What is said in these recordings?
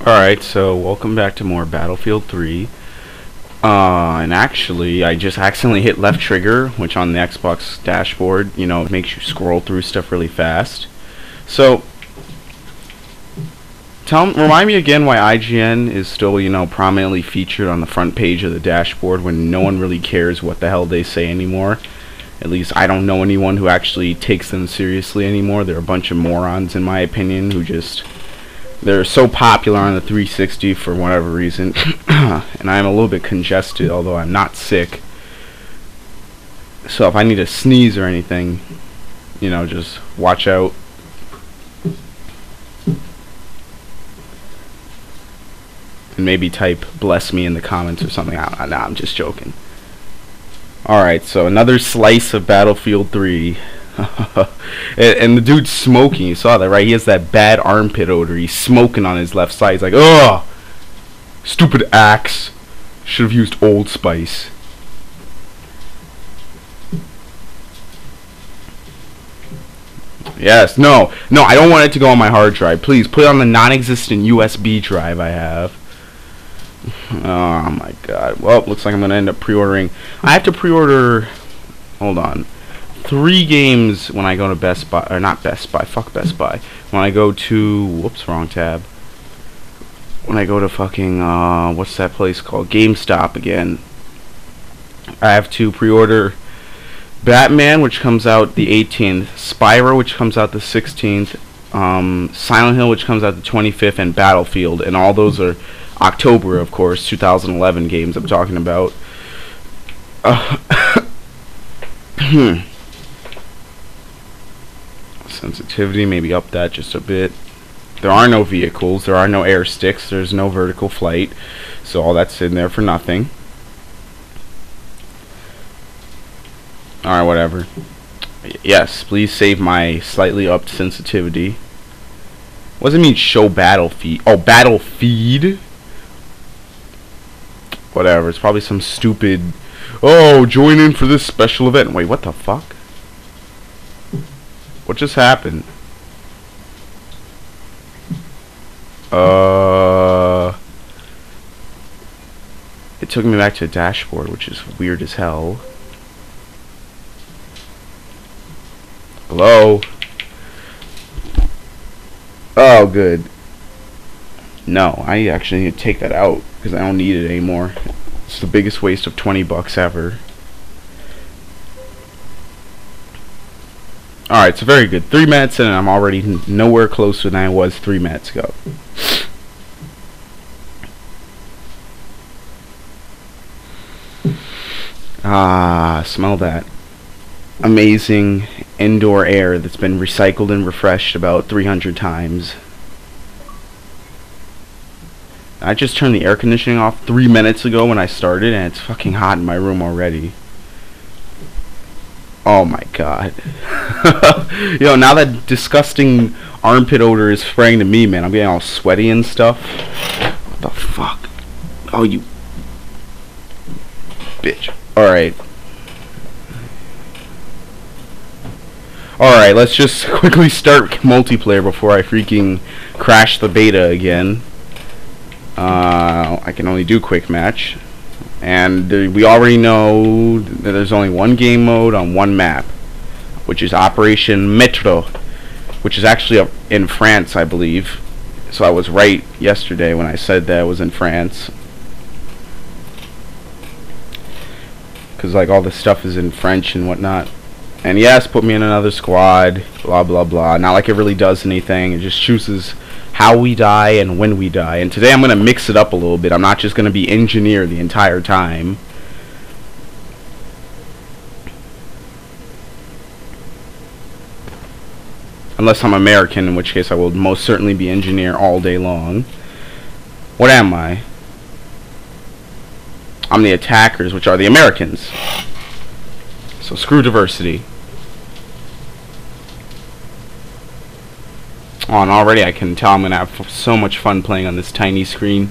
Alright, so welcome back to more Battlefield 3. Uh, and actually, I just accidentally hit left trigger, which on the Xbox dashboard, you know, makes you scroll through stuff really fast. So, tell remind me again why IGN is still, you know, prominently featured on the front page of the dashboard when no one really cares what the hell they say anymore. At least I don't know anyone who actually takes them seriously anymore. They're a bunch of morons, in my opinion, who just they're so popular on the 360 for whatever reason, and I'm a little bit congested, although I'm not sick. So if I need to sneeze or anything, you know, just watch out. And maybe type bless me in the comments or something. I, nah, I'm just joking. Alright, so another slice of Battlefield 3. and, and, the dude's smoking. You saw that, right? He has that bad armpit odor. He's smoking on his left side. He's like, ugh! Stupid axe. Should have used Old Spice. Yes, no, no, I don't want it to go on my hard drive. Please, put it on the non-existent USB drive I have. Oh my god. Well, looks like I'm going to end up pre-ordering. I have to pre-order... Hold on three games when I go to Best Buy, or not Best Buy, fuck Best Buy. When I go to, whoops, wrong tab. When I go to fucking, uh, what's that place called? GameStop again. I have to pre-order Batman, which comes out the 18th, Spyro, which comes out the 16th, um, Silent Hill, which comes out the 25th, and Battlefield, and all those are October, of course, 2011 games I'm talking about. Uh, maybe up that just a bit. There are no vehicles, there are no air sticks, there's no vertical flight, so all that's in there for nothing. Alright, whatever. Yes, please save my slightly upped sensitivity. What does it mean show battle feed? Oh, battle feed? Whatever, it's probably some stupid, oh, join in for this special event. Wait, what the fuck? What just happened? Uh... It took me back to a dashboard, which is weird as hell. Hello? Oh, good. No, I actually need to take that out, because I don't need it anymore. It's the biggest waste of 20 bucks ever. Alright, so very good. Three minutes in and I'm already nowhere closer than I was three minutes ago. Ah, smell that. Amazing indoor air that's been recycled and refreshed about 300 times. I just turned the air conditioning off three minutes ago when I started and it's fucking hot in my room already. Oh my god. know, now that disgusting armpit odor is spraying to me, man, I'm getting all sweaty and stuff. What the fuck? Oh, you bitch. Alright. Alright, let's just quickly start multiplayer before I freaking crash the beta again. Uh, I can only do quick match. And uh, we already know that there's only one game mode on one map, which is Operation Metro, which is actually in France, I believe. So I was right yesterday when I said that it was in France. Because like all the stuff is in French and whatnot. And yes, put me in another squad, blah blah blah. Not like it really does anything. It just chooses how we die and when we die. And today I'm going to mix it up a little bit. I'm not just going to be engineer the entire time. Unless I'm American, in which case I will most certainly be engineer all day long. What am I? I'm the attackers, which are the Americans. So screw diversity. Oh, and already I can tell I'm going to have so much fun playing on this tiny screen.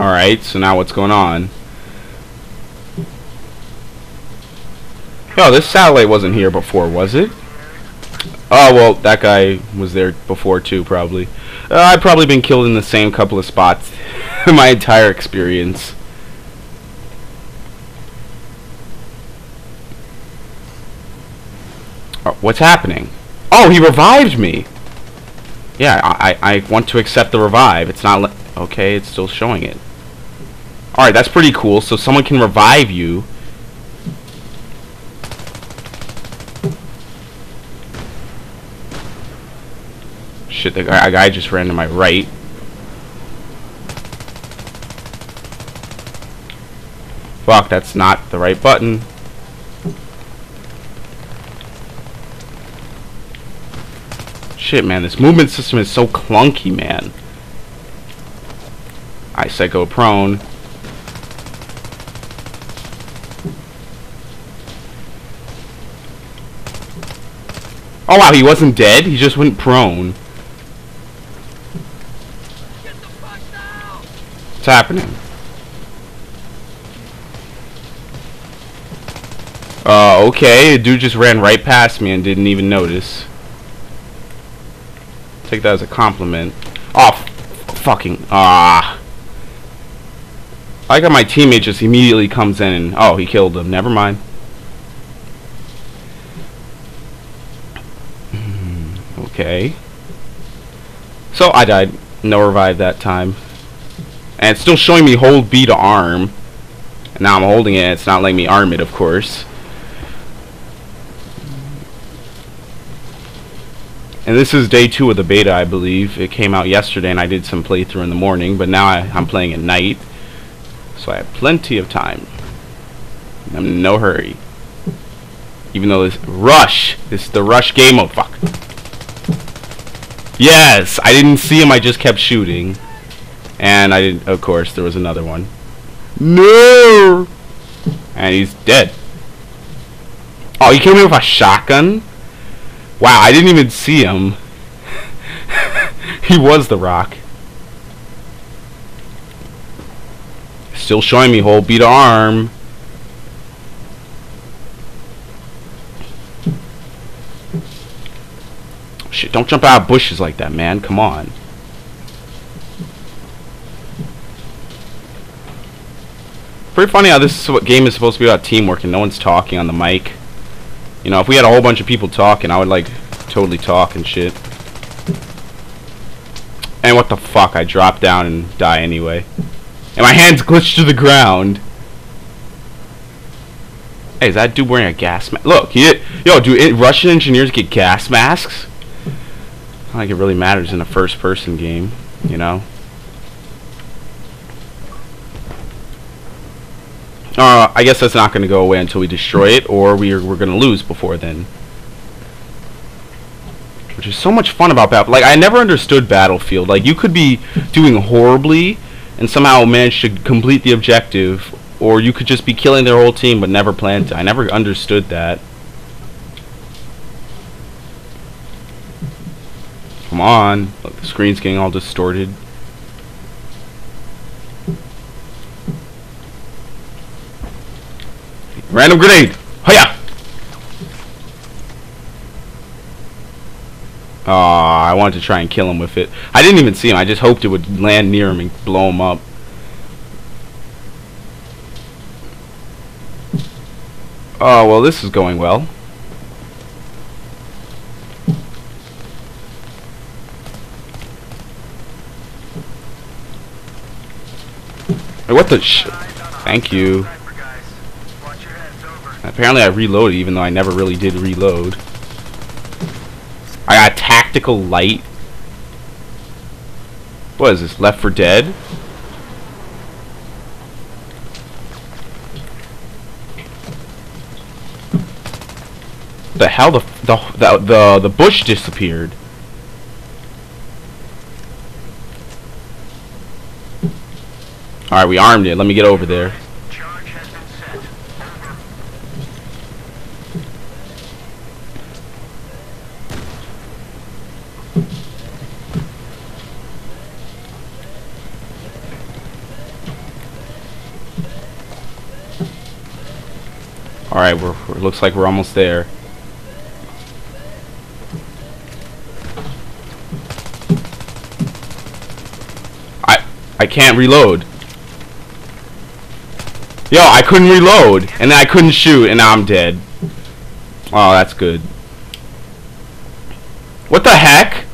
Alright, so now what's going on? Yo, this satellite wasn't here before, was it? Oh, well, that guy was there before too, probably. Uh, I've probably been killed in the same couple of spots my entire experience. Oh, what's happening? Oh, he revived me! Yeah, I, I want to accept the revive. It's not... Okay, it's still showing it. Alright, that's pretty cool. So someone can revive you. Shit, the guy, guy just ran to my right. Fuck, that's not the right button. Shit, man, this movement system is so clunky, man. I psycho prone. Oh wow, he wasn't dead, he just went prone. What's happening? Uh, okay, dude just ran right past me and didn't even notice. Take that as a compliment. Oh, fucking, ah. I got my teammate just immediately comes in and, oh, he killed him. Never mind. Okay. So I died. No revive that time. And it's still showing me hold B to arm. And now I'm holding it. It's not letting me arm it, of course. And this is day two of the beta, I believe. It came out yesterday and I did some playthrough in the morning. But now I, am playing at night. So I have plenty of time. I'm in no hurry. Even though this... Rush! This is the Rush game mode. Fuck. Yes, I didn't see him. I just kept shooting, and I didn't. Of course, there was another one. No, and he's dead. Oh, he came me with a shotgun. Wow, I didn't even see him. he was the rock. Still showing me whole beat arm. Shit, don't jump out of bushes like that, man. Come on. Pretty funny how this is what game is supposed to be about teamwork and no one's talking on the mic. You know, if we had a whole bunch of people talking, I would, like, totally talk and shit. And what the fuck, I drop down and die anyway. And my hands glitch to the ground. Hey, is that dude wearing a gas mask? Look, he, yo, do Russian engineers get gas masks? I don't think it really matters in a first-person game, you know? Uh, I guess that's not going to go away until we destroy it, or we're, we're going to lose before then. Which is so much fun about Battlefield. Like, I never understood Battlefield. Like, you could be doing horribly and somehow manage to complete the objective, or you could just be killing their whole team but never plan to. I never understood that. Come on. Look, the screen's getting all distorted. Random grenade! Hiya! Aw, I wanted to try and kill him with it. I didn't even see him. I just hoped it would land near him and blow him up. Oh, well, this is going well. what the sh- Thank you. Apparently I reloaded even though I never really did reload. I got tactical light. What is this, Left 4 Dead? The hell, the, the, the, the, the bush disappeared. Alright, we armed it. Let me get over there. Alright, we're, we're, looks like we're almost there. I I can't reload. Yo, I couldn't reload, and then I couldn't shoot, and now I'm dead. Oh, that's good. What the heck?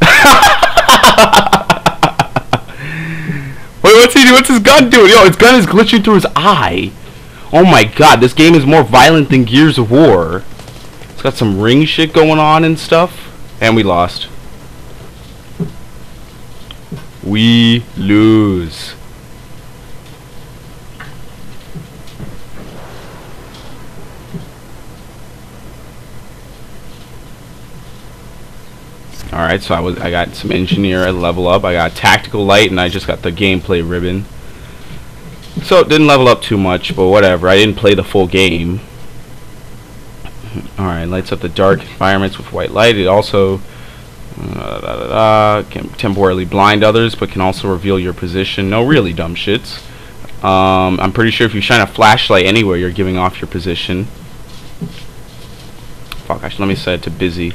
Wait, what's he doing? What's his gun doing? Yo, his gun is glitching through his eye. Oh my god, this game is more violent than Gears of War. It's got some ring shit going on and stuff. And we lost. We lose. Alright, so I was I got some engineer at level up, I got tactical light, and I just got the gameplay ribbon. So it didn't level up too much, but whatever. I didn't play the full game. Alright, lights up the dark environments with white light. It also uh, da, da, da, can temporarily blind others, but can also reveal your position. No really dumb shits. Um, I'm pretty sure if you shine a flashlight anywhere, you're giving off your position. Fuck, actually, let me set it to busy.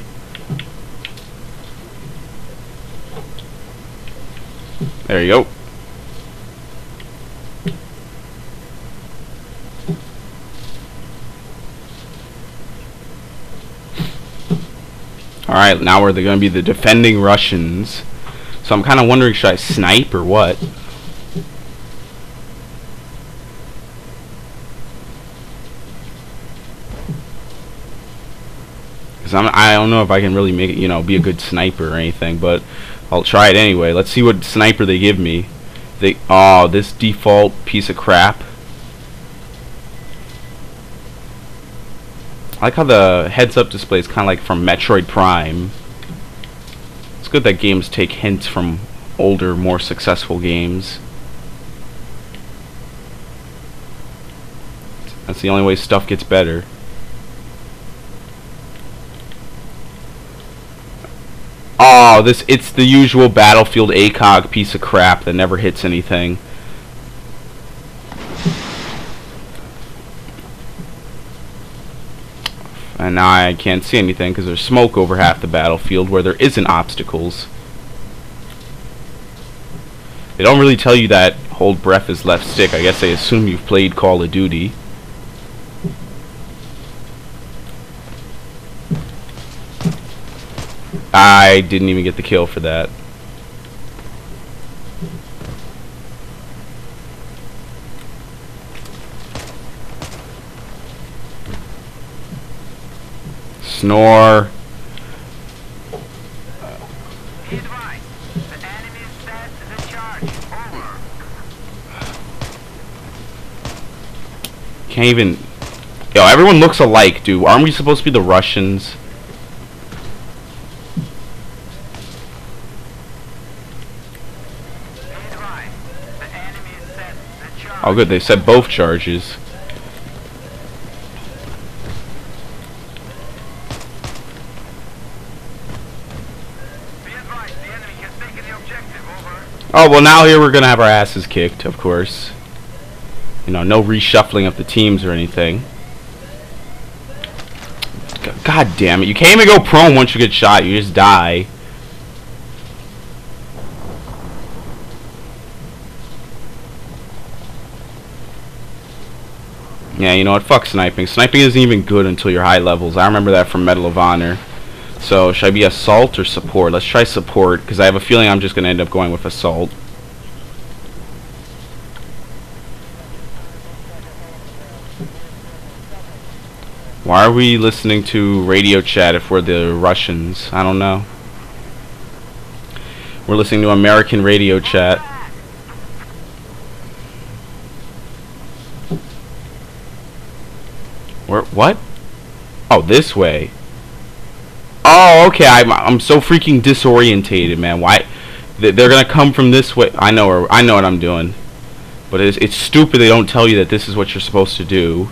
There you go. Alright, now we're going to be the defending Russians. So I'm kind of wondering, should I snipe or what? Because I I don't know if I can really make it, you know, be a good sniper or anything, but I'll try it anyway. Let's see what sniper they give me. They oh, this default piece of crap. I like how the heads-up display is kind of like from Metroid Prime. It's good that games take hints from older, more successful games. That's the only way stuff gets better. Oh, this it's the usual Battlefield ACOG piece of crap that never hits anything. And now I can't see anything because there's smoke over half the battlefield where there isn't obstacles. They don't really tell you that hold breath is left stick. I guess they assume you've played Call of Duty. I didn't even get the kill for that. Snore. Uh, can't even... Yo, everyone looks alike, dude. Aren't we supposed to be the Russians? Oh good, they said both charges. Oh, well now here we're gonna have our asses kicked, of course. You know, no reshuffling of the teams or anything. God damn it, you can't even go prone once you get shot, you just die. Yeah, you know what? Fuck sniping. Sniping isn't even good until you're high levels. I remember that from Medal of Honor. So, should I be assault or support? Let's try support, because I have a feeling I'm just going to end up going with assault. Why are we listening to radio chat if we're the Russians? I don't know. We're listening to American radio chat. Where? What? Oh, this way. Oh, okay. I'm I'm so freaking disorientated, man. Why? They're gonna come from this way. I know. I know what I'm doing. But it's it's stupid. They don't tell you that this is what you're supposed to do.